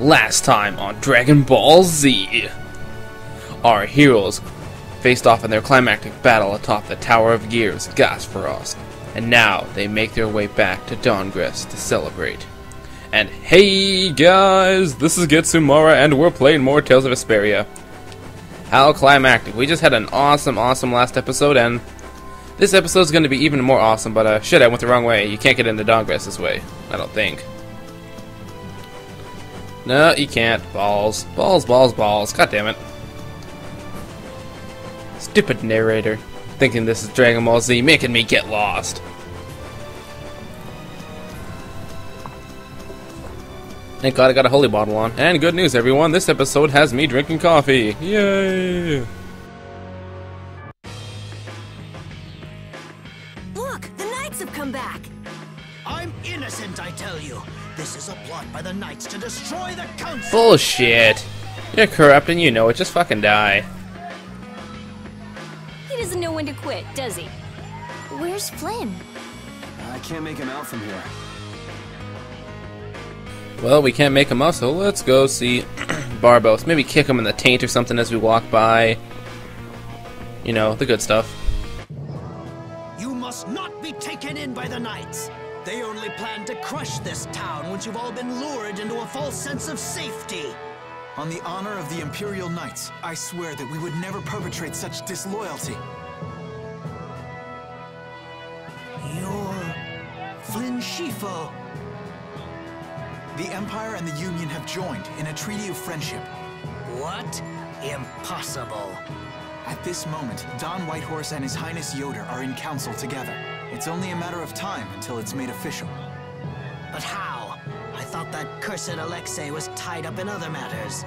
Last time on Dragon Ball Z, our heroes faced off in their climactic battle atop the Tower of Gears, Ghasfarost, and now they make their way back to Dahngrest to celebrate. And hey guys, this is Getsumara and we're playing more Tales of Vesperia. How climactic. We just had an awesome, awesome last episode and this episode's going to be even more awesome, but uh, shit, I went the wrong way. You can't get into Dahngrest this way. I don't think. No, you can't. Balls. Balls, balls, balls. God damn it. Stupid narrator. Thinking this is Dragon Ball Z, making me get lost. Thank God I got a holy bottle on. And good news, everyone. This episode has me drinking coffee. Yay! Bullshit. You're corrupt and you know it. Just fucking die. He doesn't know when to quit, does he? Where's Flynn? I can't make him out from here. Well, we can't make him up, so let's go see Barbos. Maybe kick him in the taint or something as we walk by. You know, the good stuff. You must not be taken in by the Knights. They only plan to crush this town once you've all been lured into a false sense of safety. On the honor of the Imperial Knights, I swear that we would never perpetrate such disloyalty. You're Flynn Scifo. The Empire and the Union have joined in a treaty of friendship. What? Impossible. At this moment, Don Whitehorse and His Highness Ioder are in council together. It's only a matter of time until it's made official. But how? I thought that cursed Alexei was tied up in other matters.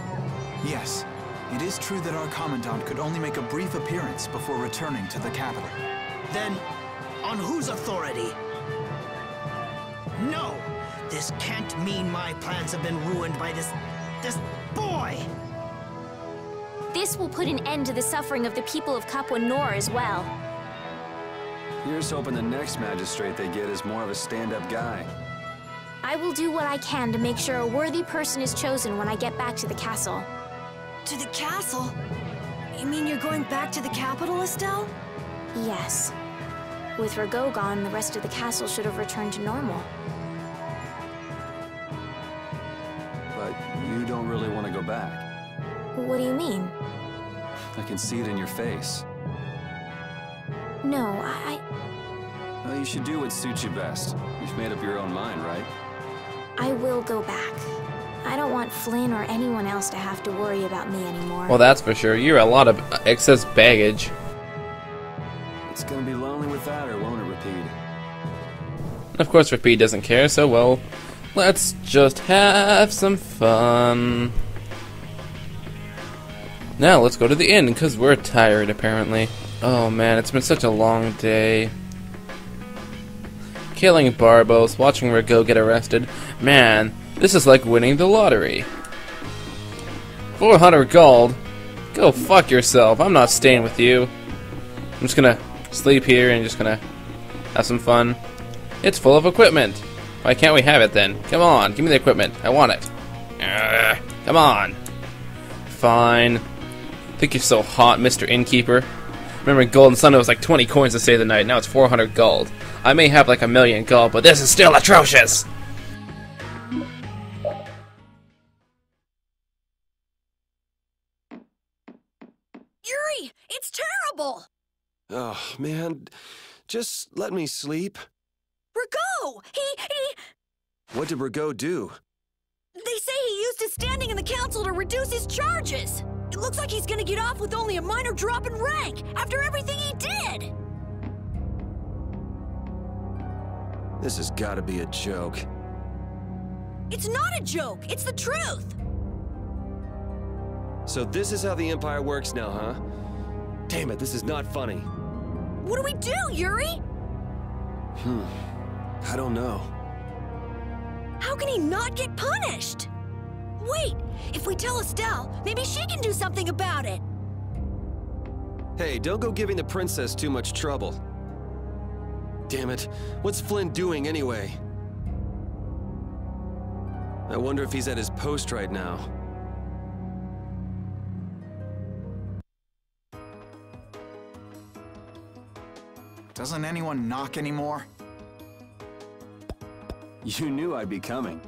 Yes, it is true that our Commandant could only make a brief appearance before returning to the capital. Then, on whose authority? No! This can't mean my plans have been ruined by this... this boy! This will put an end to the suffering of the people of Capua Nor as well. You're just hoping the next magistrate they get is more of a stand-up guy. I will do what I can to make sure a worthy person is chosen when I get back to the castle. To the castle? You mean you're going back to the capital, Estelle? Yes. With Ragou gone, the rest of the castle should have returned to normal. But you don't really want to go back. What do you mean? I can see it in your face. No, I... Well, you should do what suits you best. You've made up your own mind, right? I will go back. I don't want Flynn or anyone else to have to worry about me anymore. Well, that's for sure. You're a lot of excess baggage. It's gonna be lonely without her, won't it, Repede? Of course, Repede doesn't care, so well, let's just have some fun. Now, let's go to the inn, because we're tired, apparently. Oh man, it's been such a long day. Killing Barbos, watching Ragou get arrested. Man, this is like winning the lottery. 400 gold? Go fuck yourself. I'm not staying with you. I'm just gonna sleep here and just gonna have some fun. It's full of equipment. Why can't we have it then? Come on, give me the equipment. I want it. Ugh, come on. Fine. Think you're so hot, Mr. Innkeeper. Remember in Golden Sun it was like 20 coins to stay the night, now it's 400 gold. I may have like a million gold, but this is still atrocious! Yuri, it's terrible! Oh, man. Just let me sleep. Ragou! He, he... What did Ragou do? Standing in the council to reduce his charges! It looks like he's gonna get off with only a minor drop in rank, after everything he did! This has gotta be a joke. It's not a joke, it's the truth! So this is how the Empire works now, huh? Damn it, this is not funny. What do we do, Yuri? Hmm. I don't know. How can he not get punished? Wait, if we tell Estelle, maybe she can do something about it. Hey, don't go giving the princess too much trouble. Damn it. What's Flynn doing anyway? I wonder if he's at his post right now. Doesn't anyone knock anymore? You knew I'd be coming.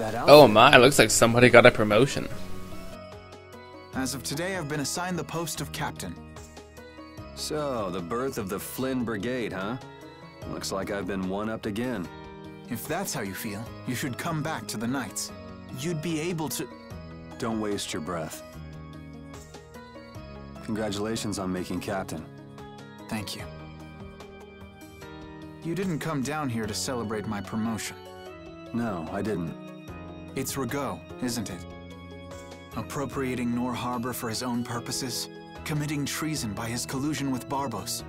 Oh my, looks like somebody got a promotion. As of today, I've been assigned the post of captain. So, the birth of the Flynn Brigade, huh? Looks like I've been one-upped again. If that's how you feel, you should come back to the Knights. You'd be able to... Don't waste your breath. Congratulations on making captain. Thank you. You didn't come down here to celebrate my promotion. No, I didn't. It's Ragou, isn't it? Appropriating Nor Harbor for his own purposes, committing treason by his collusion with Barbos.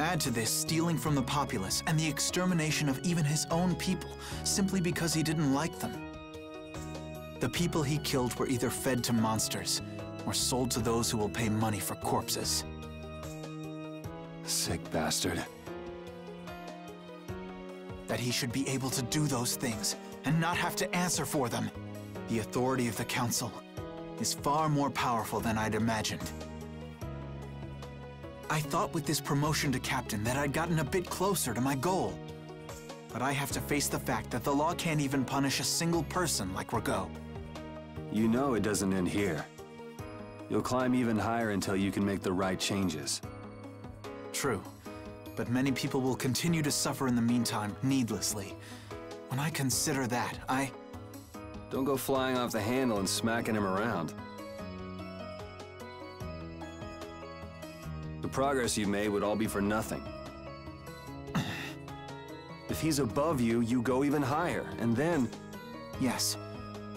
Add to this stealing from the populace and the extermination of even his own people simply because he didn't like them. The people he killed were either fed to monsters or sold to those who will pay money for corpses. Sick bastard. That he should be able to do those things and not have to answer for them. The authority of the Council is far more powerful than I'd imagined. I thought with this promotion to captain that I'd gotten a bit closer to my goal. But I have to face the fact that the law can't even punish a single person like Ragou. You know it doesn't end here. You'll climb even higher until you can make the right changes. True. But many people will continue to suffer in the meantime, needlessly. When I consider that, I... Don't go flying off the handle and smacking him around. The progress you've made would all be for nothing. If he's above you, you go even higher, and then... Yes.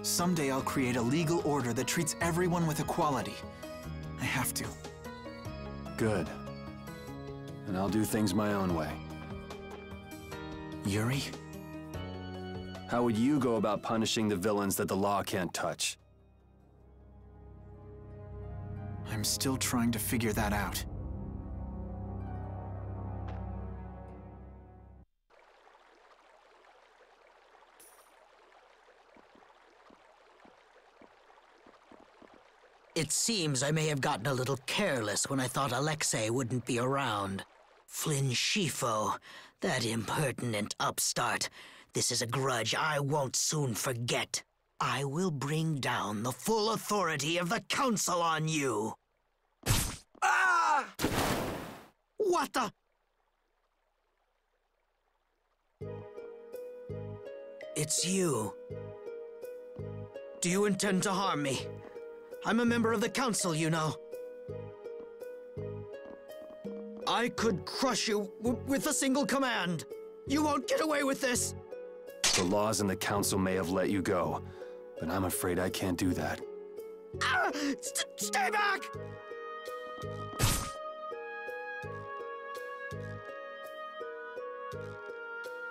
Someday I'll create a legal order that treats everyone with equality. I have to. Good. And I'll do things my own way. Yuri? How would you go about punishing the villains that the law can't touch? I'm still trying to figure that out. It seems I may have gotten a little careless when I thought Alexei wouldn't be around. Flynn Scifo, that impertinent upstart. This is a grudge I won't soon forget. I will bring down the full authority of the Council on you. Ah! What the? It's you. Do you intend to harm me? I'm a member of the council, you know. I could crush you with a single command. You won't get away with this. The laws and the council may have let you go, but I'm afraid I can't do that. Ah, st stay back!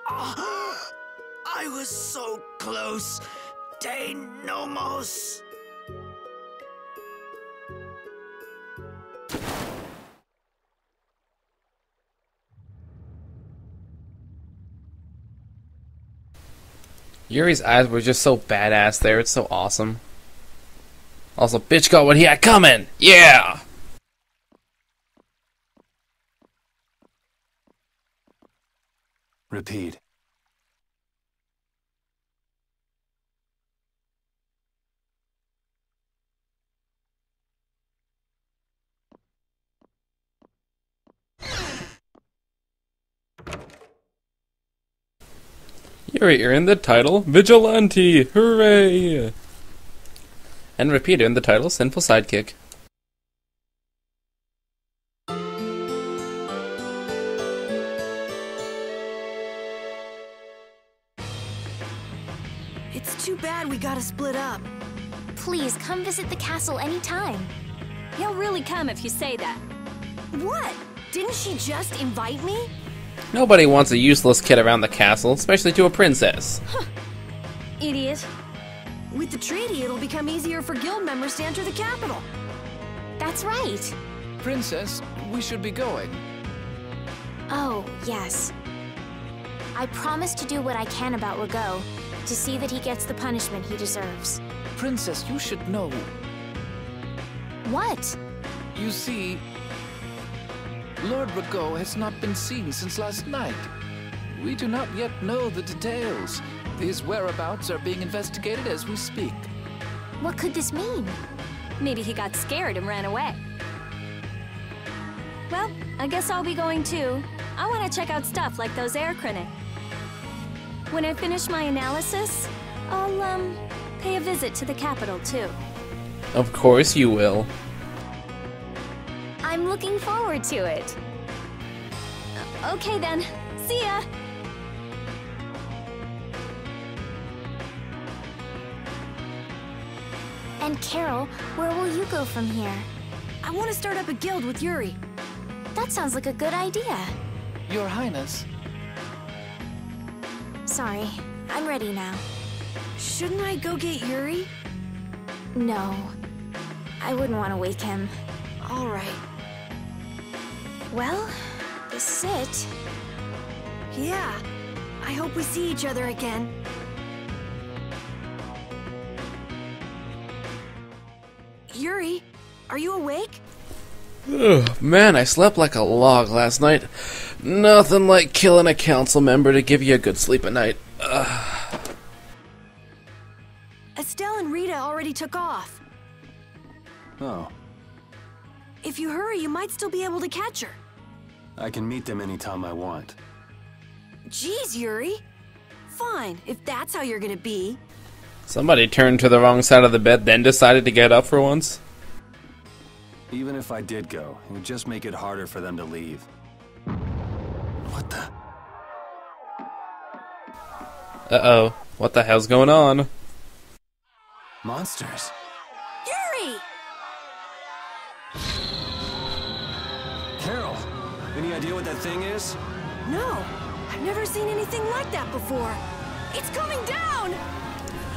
Ah, I was so close. De Yuri's eyes were just so badass there. It's so awesome. Also, bitch got what he had coming. Yeah. Repeat. Yuri earned the title Vigilante. Hooray! And Repede earned the title Sinful Sidekick. It's too bad we gotta split up. Please come visit the castle anytime. He'll really come if you say that. What? Didn't she just invite me? Nobody wants a useless kid around the castle, especially to a princess. Huh. Idiot. With the treaty, it'll become easier for guild members to enter the capital. That's right. Princess, we should be going. Oh, yes. I promise to do what I can about Ragou, to see that he gets the punishment he deserves. Princess, you should know. What? You see, Lord Ragou has not been seen since last night. We do not yet know the details. His whereabouts are being investigated as we speak. What could this mean? Maybe he got scared and ran away. Well, I guess I'll be going too. I want to check out stuff like those aer krene. When I finish my analysis, I'll, um, pay a visit to the capital too. Of course you will. I'm looking forward to it. Uh, Okay then, see ya! And Karol, where will you go from here? I want to start up a guild with Yuri. That sounds like a good idea. Your Highness, Sorry, I'm ready now. Shouldn't I go get Yuri? No, I wouldn't want to wake him. All right. Well, this is it. Yeah. I hope we see each other again. Yuri, are you awake? Ugh, man, I slept like a log last night. Nothing like killing a council member to give you a good sleep at night. Estelle and Rita already took off. Oh, you hurry, you might still be able to catch her. I can meet them anytime I want. Jeez, Yuri. Fine, if that's how you're gonna be. Somebody turned to the wrong side of the bed, then decided to get up for once. Even if I did go, it would just make it harder for them to leave. What the? Uh oh, what the hell's going on? Monsters? Thing is? No, I've never seen anything like that before. It's coming down!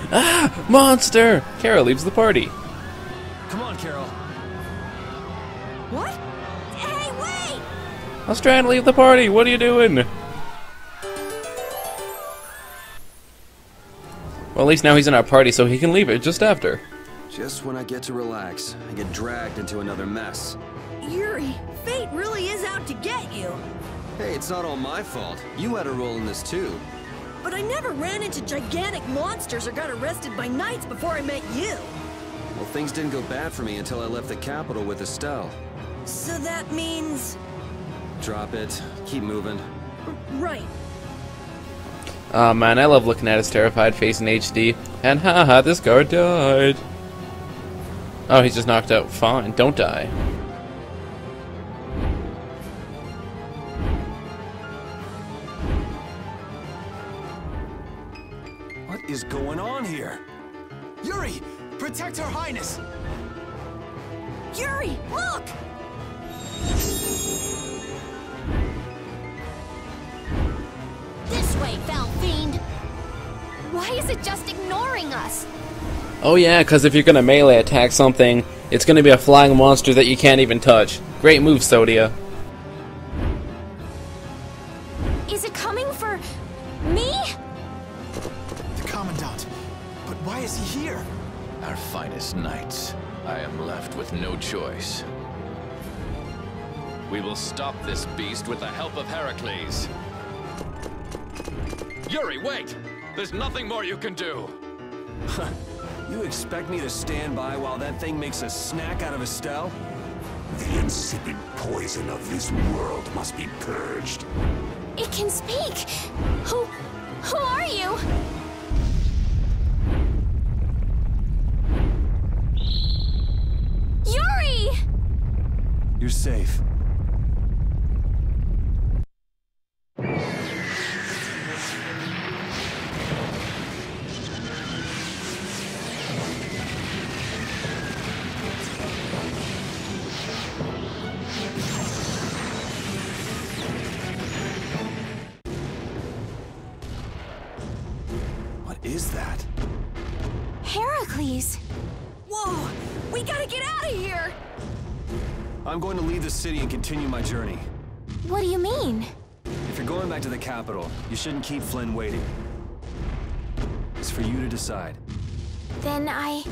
Ah! Monster! Karol leaves the party. Come on, Karol. What? Hey, wait! I was trying to leave the party. What are you doing? Well, at least now he's in our party, so he can leave it just after. Just when I get to relax, I get dragged into another mess. Yuri, fate really is out to get you. Hey, it's not all my fault. You had a role in this too. But I never ran into gigantic monsters or got arrested by knights before I met you. Well, things didn't go bad for me until I left the capital with Estelle. So that means. Drop it. Keep moving. Right. Aw man, I love looking at his terrified face in HD. And haha, this guard died. Oh, he's just knocked out. Fine, don't die. Highness! Yuri, look! This way, foul fiend! Why is it just ignoring us? Oh yeah, because if you're gonna melee attack something, it's gonna be a flying monster that you can't even touch. Great move, Sodia. Finest knights, I am left with no choice. We will stop this beast with the help of Heracles. Yuri, wait! There's nothing more you can do! You expect me to stand by while that thing makes a snack out of Estelle? The insipid poison of this world must be purged. It can speak! Who. who are you? Yuri! You're safe. What is that? Heracles! Whoa! We gotta get out of here! I'm going to leave the city and continue my journey. What do you mean? If you're going back to the capital, you shouldn't keep Flynn waiting. It's for you to decide. Then I...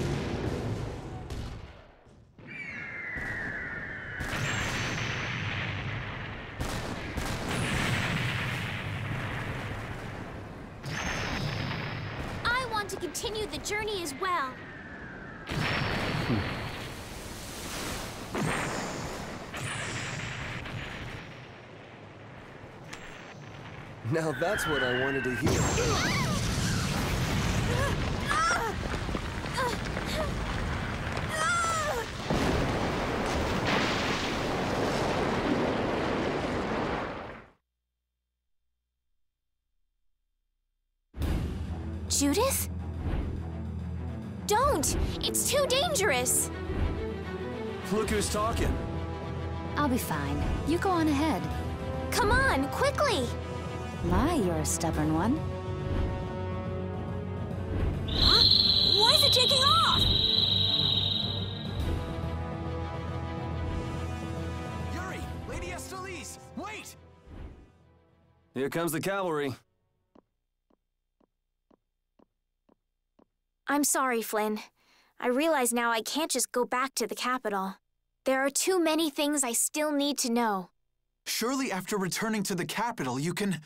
I want to continue the journey as well. Hmm. Now that's what I wanted to hear. Judith? Don't! It's too dangerous! Look who's talking. I'll be fine. You go on ahead. Come on, quickly! My, you're a stubborn one. Why is it taking off? Yuri! Lady Estellise! Wait! Here comes the cavalry. I'm sorry, Flynn. I realize now I can't just go back to the capital. There are too many things I still need to know. Surely after returning to the capital, you can...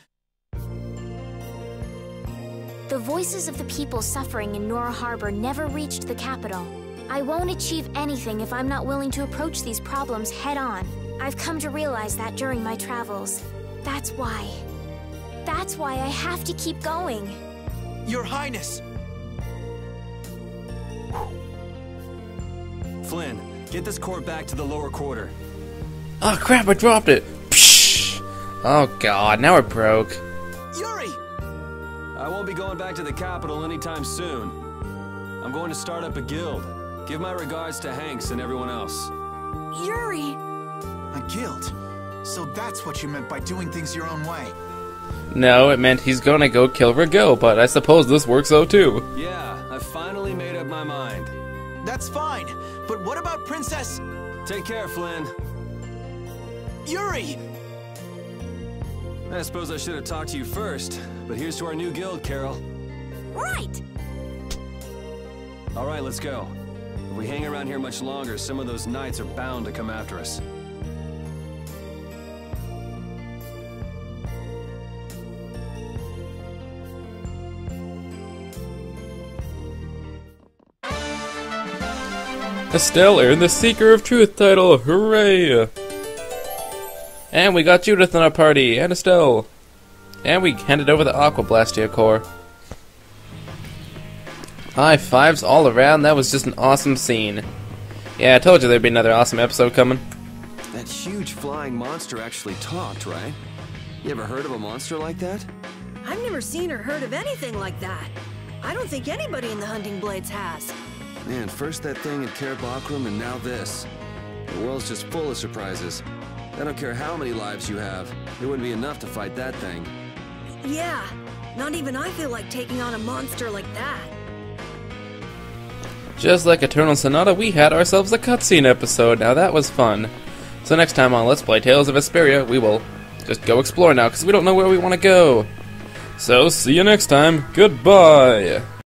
The voices of the people suffering in Nor Harbor never reached the capital. I won't achieve anything if I'm not willing to approach these problems head on. I've come to realize that during my travels. That's why. That's why I have to keep going. Your Highness! Flynn, get this core back to the lower quarter. Oh crap, I dropped it! Psh! Oh god, now it broke. Yuri! I won't be going back to the capital anytime soon. I'm going to start up a guild. Give my regards to Hanks and everyone else. Yuri! A guild? So that's what you meant by doing things your own way. No, it meant he's gonna go kill Ragou, but I suppose this works out too. Yeah, I finally made up my mind. That's fine, but what about Princess... Take care, Flynn. Yuri! I suppose I should have talked to you first, but here's to our new guild, Karol. Right! All right, let's go. If we hang around here much longer, some of those knights are bound to come after us. Estelle earned the Seeker of Truth title, hooray! And we got Judith in our party, and Estelle. And we handed over the Aque Blastia core. High fives all around, that was just an awesome scene. Yeah, I told you there'd be another awesome episode coming. That huge flying monster actually talked, right? You ever heard of a monster like that? I've never seen or heard of anything like that. I don't think anybody in the Hunting Blades has. Man, first that thing in Caer Bocram and now this. The world's just full of surprises. I don't care how many lives you have, it wouldn't be enough to fight that thing. Yeah, not even I feel like taking on a monster like that. Just like Eternal Sonata, we had ourselves a cutscene episode. Now that was fun. So next time on Let's Play Tales of Vesperia, we will just go explore now, because we don't know where we want to go. So, see you next time. Goodbye.